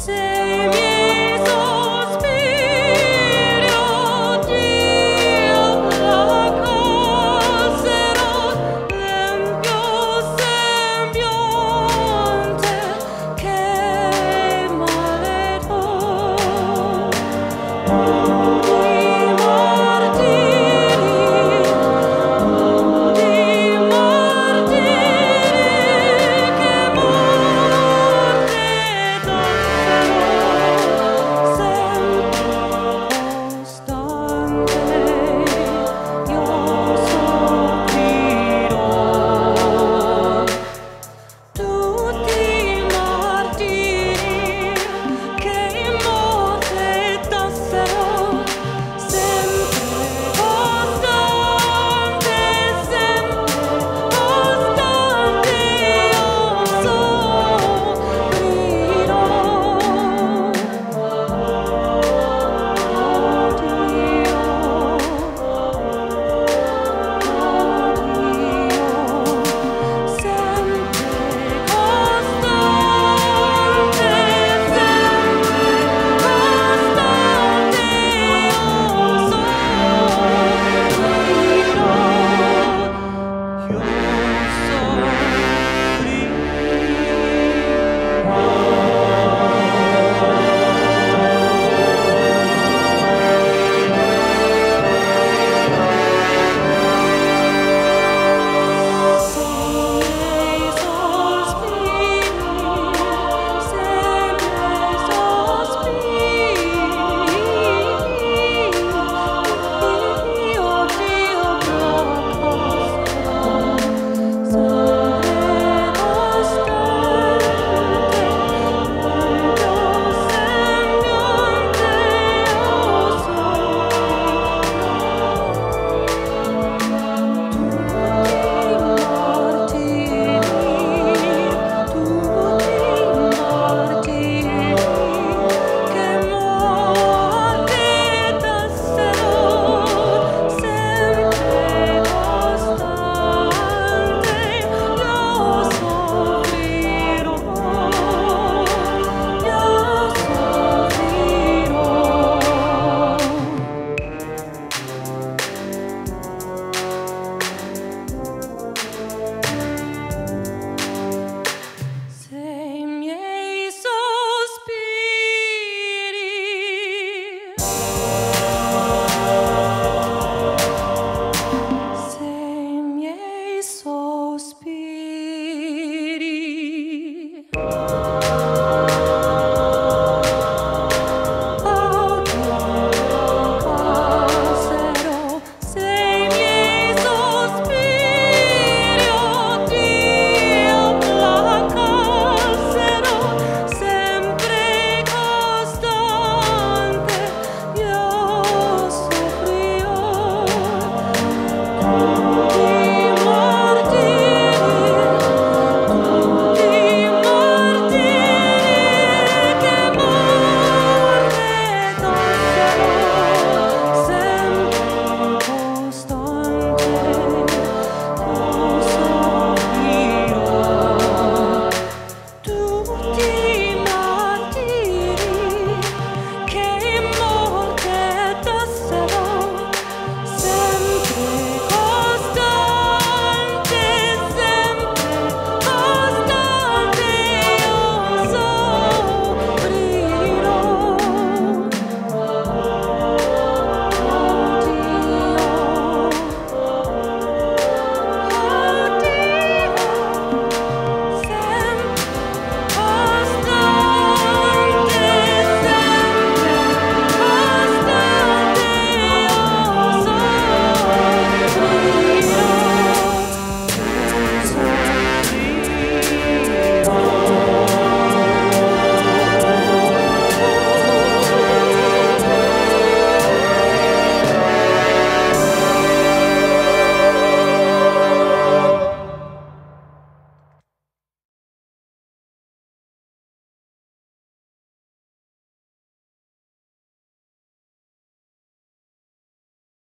say